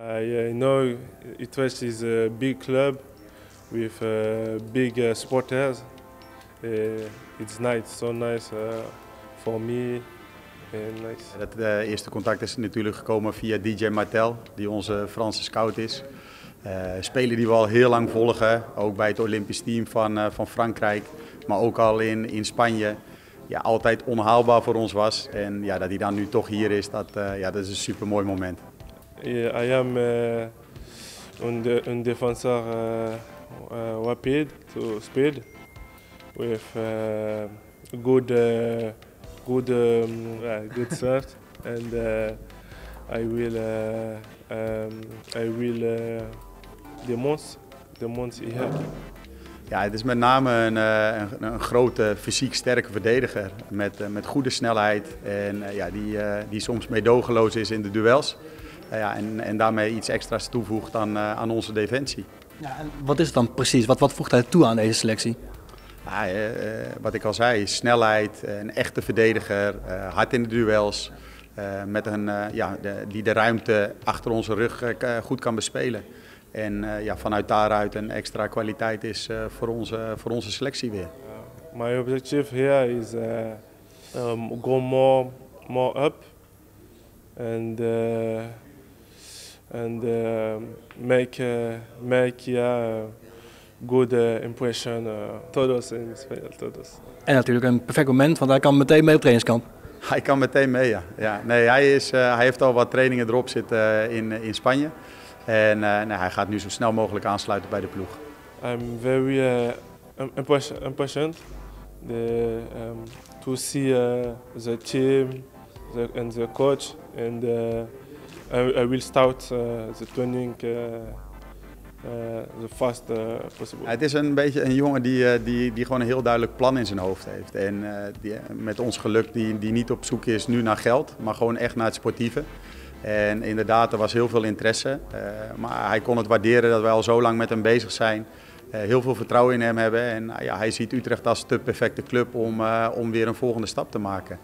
I know Utrecht is a big club with uh, big uh, supporters. Uh, it's nice, so nice uh, for me. Nice. Het uh, eerste contact is natuurlijk gekomen via DJ Martel, die onze Franse scout is. Uh, speler die we al heel lang volgen, ook bij het Olympisch team van, uh, van Frankrijk, maar ook al in, in Spanje. Ja, altijd onhaalbaar voor ons was. En ja, dat hij dan nu toch hier is, dat, uh, ja, dat is een super mooi moment. I am un, de, un defensor uh, uh, rapid to speed with uh, good uh, good um, good start and I will um, I will uh, demons demons here. Ja, het is met name een, uh, een, een, grote, fysiek sterke verdediger met, uh, met goede snelheid en uh, ja, die, die soms meedogenloos is in de duels. Ja, en, en daarmee iets extra's toevoegt aan, aan onze defensie. Ja, en wat is het dan precies? Wat, wat voegt hij toe aan deze selectie? Ja, wat ik al zei, snelheid, een echte verdediger, hard in de duels. met een, ja, de, die de ruimte achter onze rug goed kan bespelen. En uh, ja, vanuit daaruit een extra kwaliteit is uh, voor, onze, voor onze selectie weer. Uh, my objective here is um, go more, more up and, and make, make yeah, good impression todos in todos. En natuurlijk een perfect moment, want hij kan meteen mee op trainingskamp. Hij kan meteen mee, ja. ja nee, hij, is, hij heeft al wat trainingen erop zitten in, in Spanje. En uh, nou, hij gaat nu zo snel mogelijk aansluiten bij de ploeg. I'm very uh, impatient the, um, to see uh, the team the, and the coach. And I, I, will start the training the fast possible. Het is een beetje een jongen die, die, die gewoon een heel duidelijk plan in zijn hoofd heeft. En die, met ons geluk die, die niet op zoek is nu naar geld, maar gewoon echt naar het sportieve. En inderdaad, er was heel veel interesse. Uh, maar hij kon het waarderen dat wij al zo lang met hem bezig zijn. Uh, heel veel vertrouwen in hem hebben. En uh, ja, hij ziet Utrecht als de perfecte club om, om weer een volgende stap te maken.